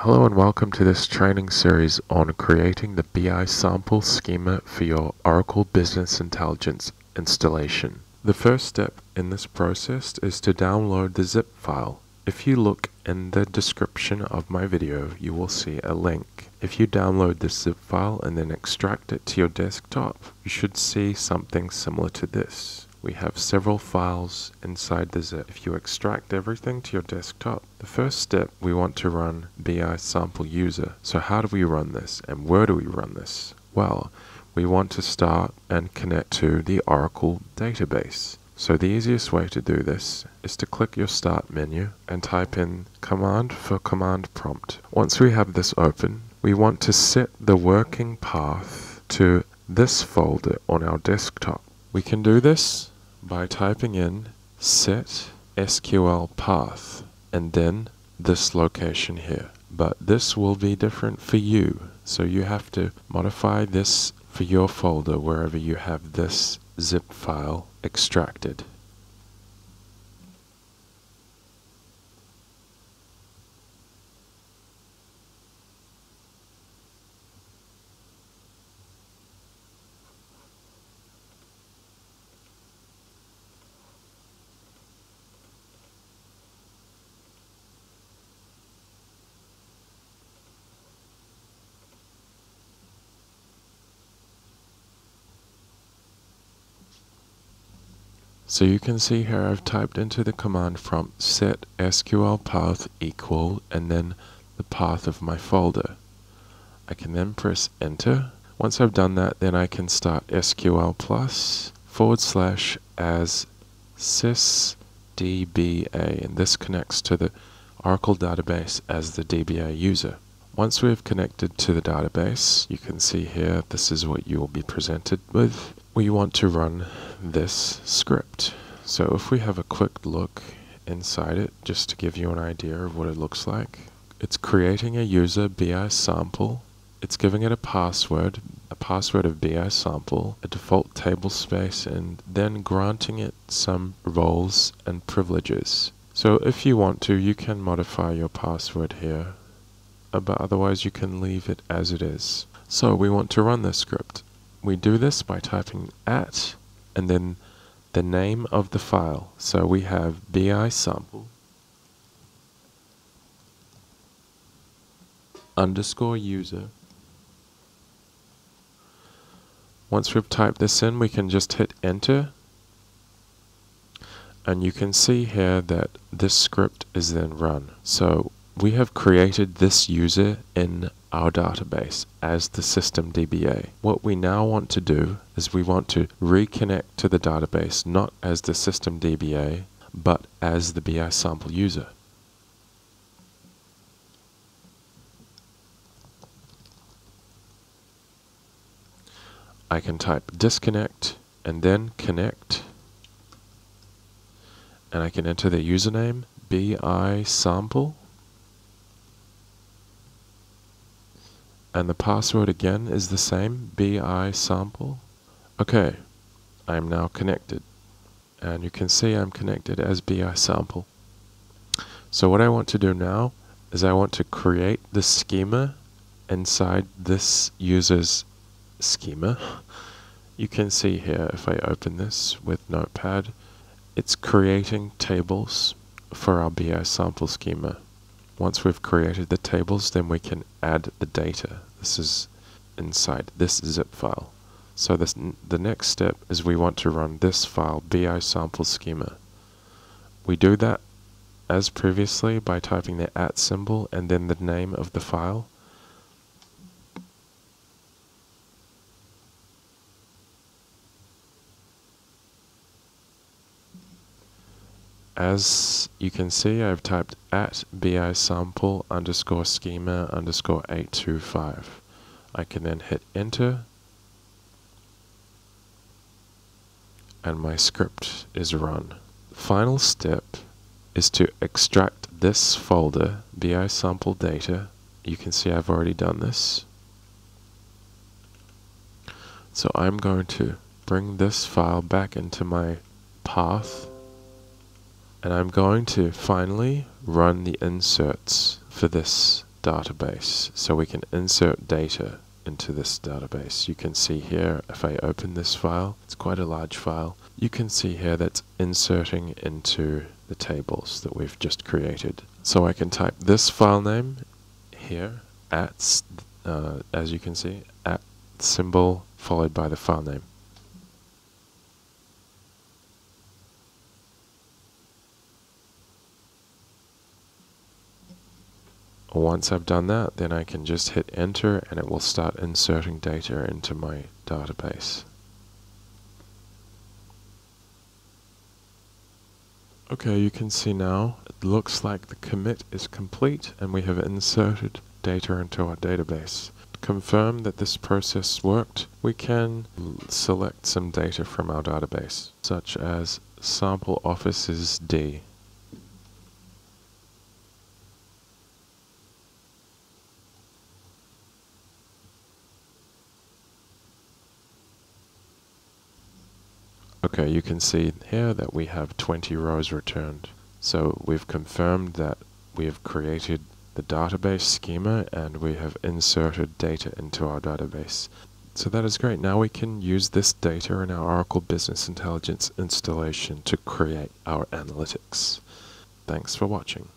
Hello and welcome to this training series on creating the BI sample schema for your Oracle Business Intelligence installation. The first step in this process is to download the zip file. If you look in the description of my video, you will see a link. If you download this zip file and then extract it to your desktop, you should see something similar to this we have several files inside the zip. If you extract everything to your desktop, the first step we want to run BI sample user. So how do we run this and where do we run this? Well, we want to start and connect to the Oracle database. So the easiest way to do this is to click your start menu and type in command for command prompt. Once we have this open, we want to set the working path to this folder on our desktop. We can do this by typing in set SQL path and then this location here. But this will be different for you. So you have to modify this for your folder wherever you have this zip file extracted. So you can see here I've typed into the command prompt set SQL path equal and then the path of my folder. I can then press enter. Once I've done that then I can start SQL plus forward slash as sysdba and this connects to the Oracle database as the DBA user. Once we've connected to the database, you can see here this is what you will be presented with. We want to run this script. So if we have a quick look inside it, just to give you an idea of what it looks like, it's creating a user BI sample. It's giving it a password, a password of BI sample, a default table space, and then granting it some roles and privileges. So if you want to, you can modify your password here, uh, but otherwise you can leave it as it is. So we want to run this script. We do this by typing at and then the name of the file. So we have bi sample underscore user. Once we've typed this in, we can just hit enter. And you can see here that this script is then run. So we have created this user in our database as the system DBA. What we now want to do is we want to reconnect to the database not as the system DBA but as the BI sample user. I can type disconnect and then connect and I can enter the username BI sample and the password again is the same bi sample. Okay I'm now connected. And you can see I'm connected as bi sample. So what I want to do now is I want to create the schema inside this user's schema. You can see here if I open this with notepad it's creating tables for our BI sample schema once we've created the tables, then we can add the data. This is inside this zip file. So this, the next step is we want to run this file, bi sample schema. We do that as previously by typing the at symbol and then the name of the file. As you can see, I've typed at bi sample underscore schema underscore 825. I can then hit enter and my script is run. Final step is to extract this folder, bi sample data. You can see I've already done this. So I'm going to bring this file back into my path and I'm going to finally run the inserts for this database so we can insert data into this database. You can see here if I open this file, it's quite a large file, you can see here that's inserting into the tables that we've just created. So I can type this file name here at, uh, as you can see, at symbol followed by the file name. Once I've done that, then I can just hit enter and it will start inserting data into my database. Okay, you can see now it looks like the commit is complete and we have inserted data into our database. To confirm that this process worked, we can select some data from our database, such as sample offices D. Okay, you can see here that we have 20 rows returned. So we've confirmed that we have created the database schema and we have inserted data into our database. So that is great. Now we can use this data in our Oracle Business Intelligence installation to create our analytics. Thanks for watching.